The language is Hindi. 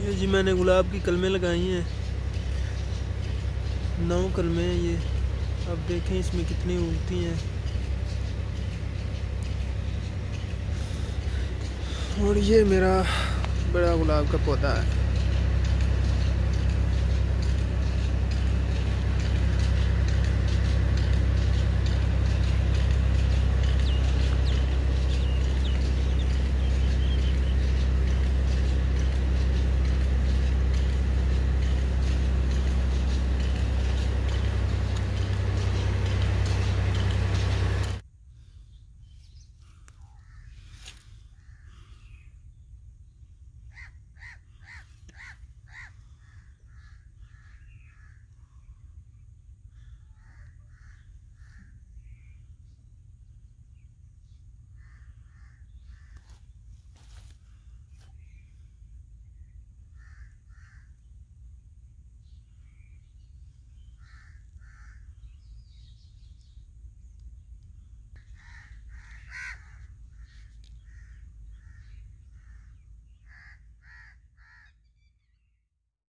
ये जी मैंने गुलाब की कलमें लगाई हैं। नौ कलमें हैं ये। अब देखें इसमें कितनी उगती हैं। और ये मेरा बड़ा गुलाब का पौधा है।